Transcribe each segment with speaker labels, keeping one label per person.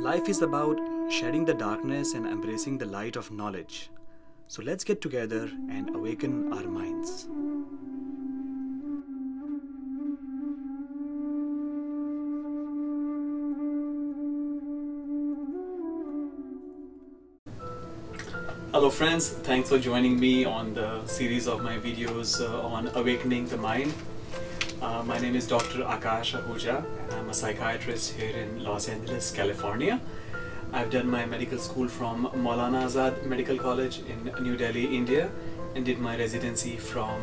Speaker 1: Life is about shedding the darkness and embracing the light of knowledge. So let's get together and awaken our minds. Hello, friends. Thanks for joining me on the series of my videos uh, on awakening the mind. Uh, my name is Dr. Aakash Ahuja, and I'm a psychiatrist here in Los Angeles, California. I've done my medical school from Maulana Azad Medical College in New Delhi, India, and did my residency from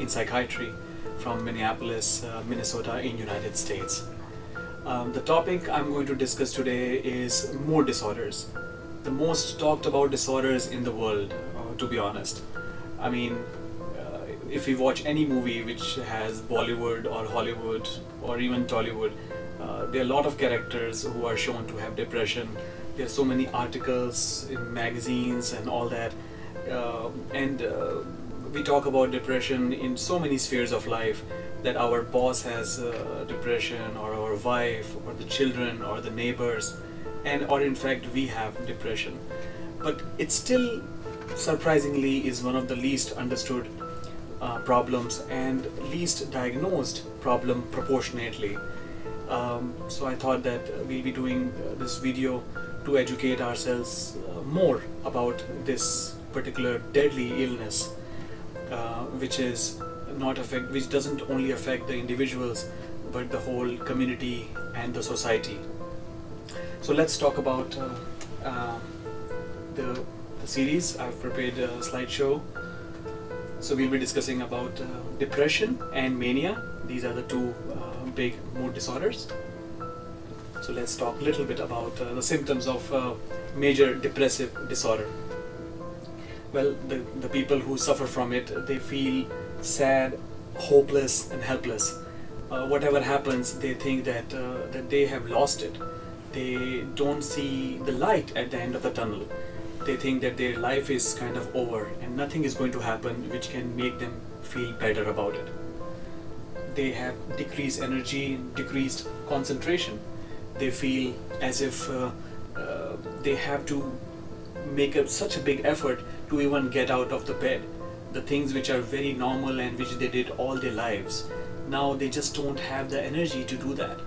Speaker 1: in psychiatry from Minneapolis, uh, Minnesota, in United States. Um, the topic I'm going to discuss today is mood disorders the most talked about disorders in the world, uh, to be honest. I mean, if we watch any movie which has Bollywood or Hollywood or even Tollywood, uh, there are a lot of characters who are shown to have depression. There are so many articles in magazines and all that. Uh, and uh, we talk about depression in so many spheres of life that our boss has uh, depression or our wife or the children or the neighbors and or in fact we have depression but it still surprisingly is one of the least understood uh, problems and least diagnosed problem proportionately um, so I thought that we'll be doing this video to educate ourselves uh, more about this particular deadly illness uh, which is not affect which doesn't only affect the individuals but the whole community and the society so let's talk about uh, uh, the, the, series. I've prepared a slideshow. So we'll be discussing about uh, depression and mania. These are the two uh, big mood disorders. So let's talk a little bit about uh, the symptoms of uh, major depressive disorder. Well, the, the people who suffer from it, they feel sad, hopeless and helpless. whatever happens, they think that, that they have lost it they don't see the light at the end of the tunnel. They think that their life is kind of over and nothing is going to happen which can make them feel better about it. They have decreased energy, decreased concentration. They feel as if uh, uh, they have to make a, such a big effort to even get out of the bed. The things which are very normal and which they did all their lives. Now they just don't have the energy to do that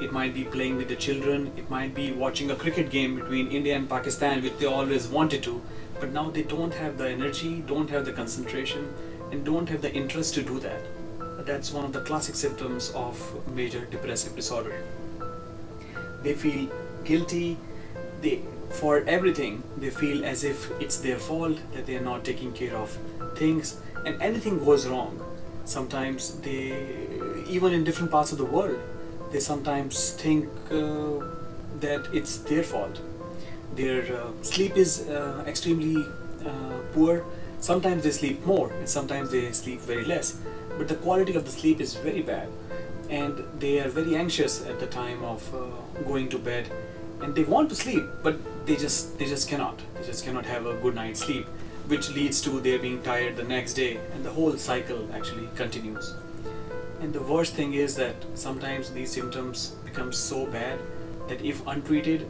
Speaker 1: it might be playing with the children, it might be watching a cricket game between India and Pakistan, which they always wanted to, but now they don't have the energy, don't have the concentration, and don't have the interest to do that. That's one of the classic symptoms of major depressive disorder. They feel guilty, they for everything they feel as if it's their fault that they are not taking care of things and anything goes wrong sometimes they even in different parts of the world they sometimes think uh, that it's their fault. Their uh, sleep is uh, extremely poor. Sometimes they sleep more and sometimes they sleep very less. But the quality of the sleep is very bad and they are very anxious at the time of going to bed and they want to sleep but they just they just cannot they just cannot have a good night's sleep which leads to their being tired the next day and the whole cycle actually continues and the worst thing is that sometimes these symptoms become so bad that if untreated,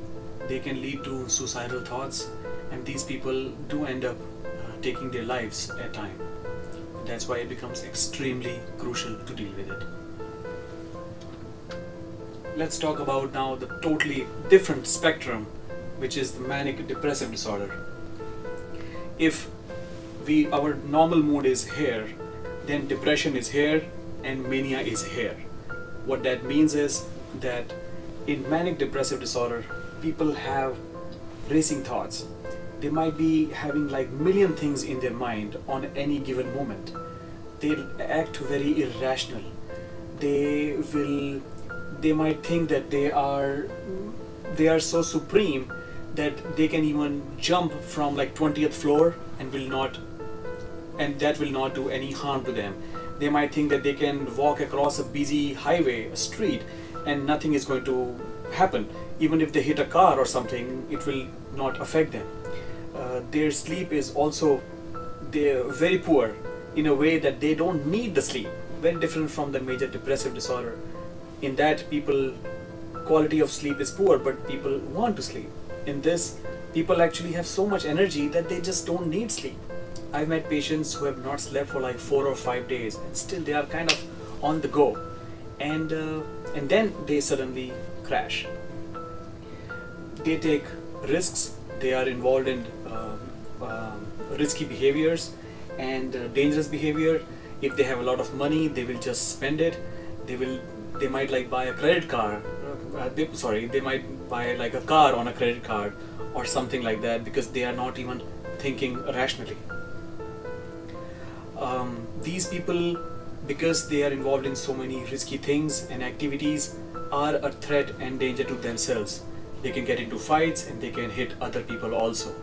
Speaker 1: they can lead to suicidal thoughts, and these people do end up uh, taking their lives at time. That's why it becomes extremely crucial to deal with it. Let's talk about now the totally different spectrum, which is the manic depressive disorder. If we our normal mood is here, then depression is here and mania is here. What that means is that in manic depressive disorder, people have racing thoughts. They might be having like million things in their mind on any given moment. They act very irrational. They will they might think that they are they are so supreme that they can even jump from like 20th floor and will not and that will not do any harm to them they might think that they can walk across a busy highway, a street, and nothing is going to happen. Even if they hit a car or something, it will not affect them. Uh, their sleep is also they're very poor in a way that they don't need the sleep. Very different from the major depressive disorder. In that, people quality of sleep is poor, but people want to sleep. In this, people actually have so much energy that they just don't need sleep. I've met patients who have not slept for like four or five days, and still they are kind of on the go, and uh, and then they suddenly crash. They take risks. They are involved in uh, uh, risky behaviors and uh, dangerous behavior. If they have a lot of money, they will just spend it. They will. They might like buy a credit card. They, sorry, they might buy like a car on a credit card or something like that because they are not even thinking rationally. Um, these people, because they are involved in so many risky things and activities, are a threat and danger to themselves. They can get into fights and they can hit other people also.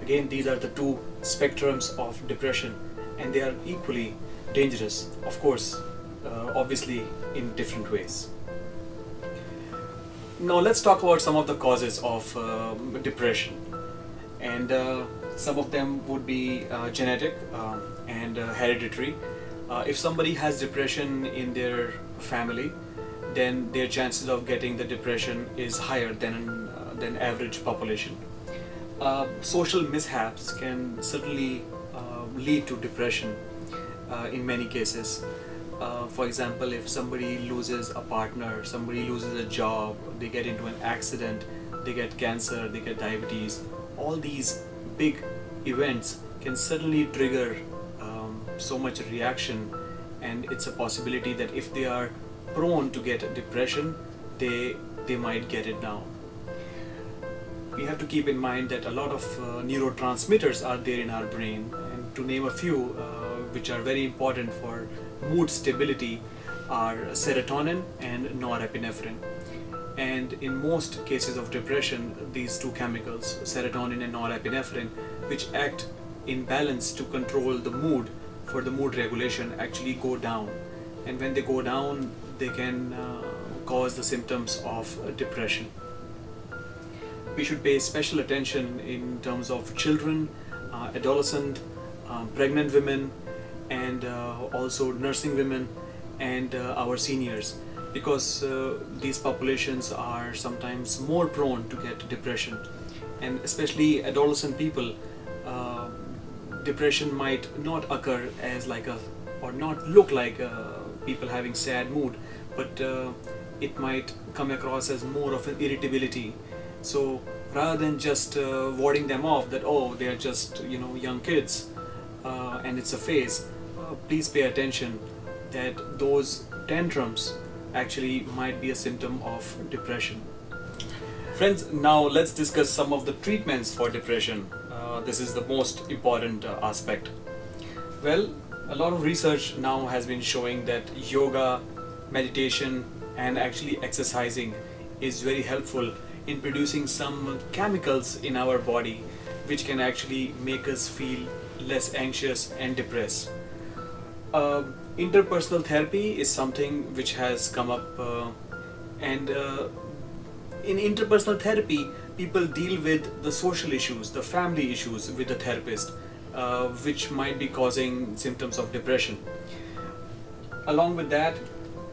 Speaker 1: Again, these are the two spectrums of depression, and they are equally dangerous, of course, uh, obviously, in different ways. Now, let's talk about some of the causes of uh, depression, and uh, some of them would be uh, genetic um, and uh, hereditary. Uh, if somebody has depression in their family, then their chances of getting the depression is higher than than average population social mishaps can certainly lead to depression in many cases. Uh, for example, if somebody loses a partner, somebody loses a job, they get into an accident, they get cancer, they get diabetes, all these big events can suddenly trigger um, so much reaction. And it's a possibility that if they are prone to get depression, they, they might get it now. We have to keep in mind that a lot of uh, neurotransmitters are there in our brain. And to name a few uh, which are very important for mood stability are serotonin and norepinephrine and in most cases of depression these two chemicals serotonin and norepinephrine which act in balance to control the mood for the mood regulation actually go down. And when they go down they can uh, cause the symptoms of depression. We should pay special attention in terms of children, uh, adolescent, um, pregnant women, and uh, also nursing women and uh, our seniors because uh, these populations are sometimes more prone to get depression. And especially adolescent people uh, depression might not occur as like a or not look like people having sad mood but it might come across as more of an irritability. So rather than just uh, warding them off that oh they are just you know young kids uh, and it's a phase, uh, please pay attention that those tantrums actually might be a symptom of depression. Friends, now let's discuss some of the treatments for depression. Uh, this is the most important uh, aspect. Well, a lot of research now has been showing that yoga, meditation, and actually exercising is very helpful in producing some chemicals in our body which can actually make us feel less anxious and depressed. Uh, interpersonal therapy is something which has come up uh, and uh, in interpersonal therapy people deal with the social issues, the family issues with the therapist uh, which might be causing symptoms of depression. Along with that,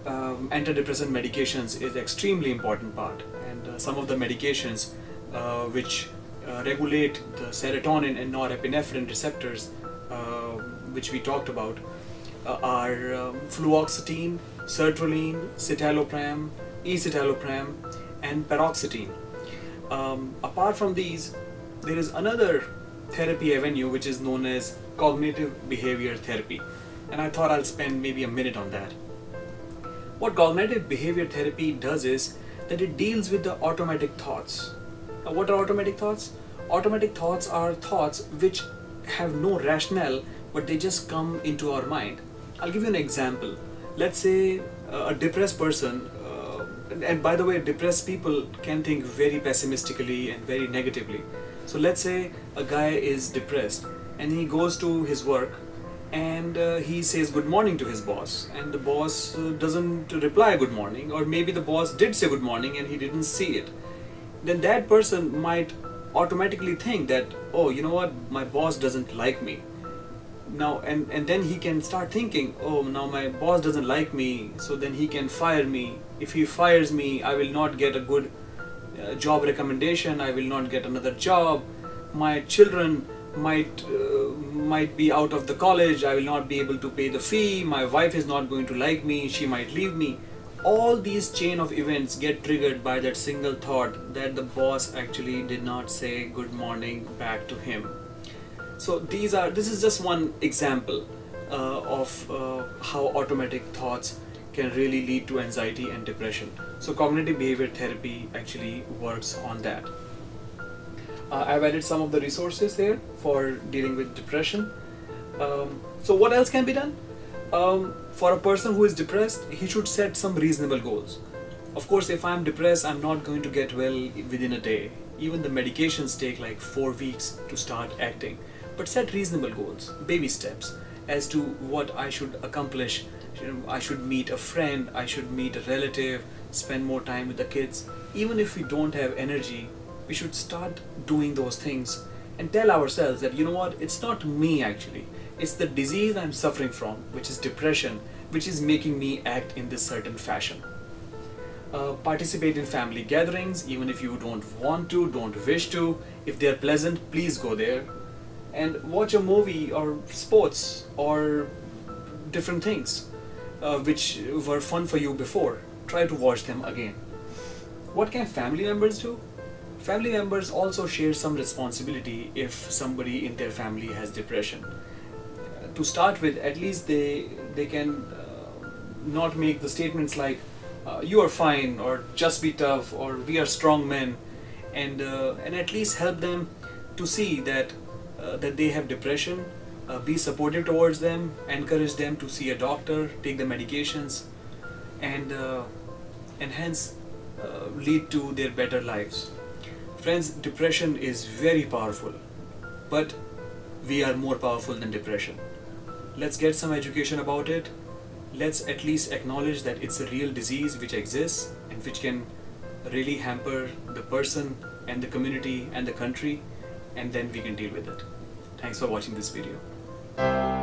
Speaker 1: um, antidepressant medications is extremely important part uh, some of the medications uh, which uh, regulate the serotonin and norepinephrine receptors which we talked about are um, fluoxetine, sertraline, citalopram, escitalopram and paroxetine. Um, apart from these, there is another therapy avenue which is known as cognitive behavior therapy and I thought I'll spend maybe a minute on that. What cognitive behavior therapy does is that it deals with the automatic thoughts. Now, what are automatic thoughts? Automatic thoughts are thoughts which have no rationale but they just come into our mind. I'll give you an example. Let's say uh, a depressed person, uh, and by the way, depressed people can think very pessimistically and very negatively. So let's say a guy is depressed and he goes to his work and uh, he says good morning to his boss and the boss uh, doesn't reply good morning or maybe the boss did say good morning and he didn't see it then that person might automatically think that oh you know what my boss doesn't like me now and and then he can start thinking oh now my boss doesn't like me so then he can fire me. If he fires me i will not get a good uh, job recommendation. I will not get another job. My children might uh, might be out of the college. I will not be able to pay the fee. My wife is not going to like me. She might leave me. All these chain of events get triggered by that single thought that the boss actually did not say good morning back to him so these are this is just one example uh, of uh, how automatic thoughts can really lead to anxiety and depression. So cognitive behavior therapy actually works on that. Uh, I've added some of the resources here for dealing with depression. Um, so what else can be done? Um, for a person who is depressed he should set some reasonable goals. Of course if I'm depressed I'm not going to get well within a day. Even the medications take like four weeks to start acting but set reasonable goals, baby steps as to what I should accomplish. I should meet a friend, I should meet a relative, spend more time with the kids. Even if we don't have energy, we should start doing those things and tell ourselves that, you know what, it's not me actually. It's the disease I'm suffering from, which is depression, which is making me act in this certain fashion. Uh, participate in family gatherings, even if you don't want to, don't wish to. If they're pleasant, please go there and watch a movie or sports or different things uh, which were fun for you before. Try to watch them again. What can family members do? Family members also share some responsibility if somebody in their family has depression. To start with, at least they they can uh, not make the statements like uh, "you are fine" or "just be tough" or "we are strong men," and uh, and at least help them to see that that they have depression, uh, be supportive towards them, encourage them to see a doctor, take the medications, and uh, and hence lead to their better lives. Friends, depression is very powerful, but we are more powerful than depression. Let's get some education about it. Let's at least acknowledge that it's a real disease which exists and which can really hamper the person and the community and the country and then we can deal with it. Thanks for watching this video.